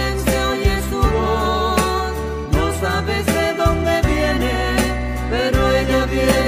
Y es su amor, no sabes de dónde viene, pero ella viene.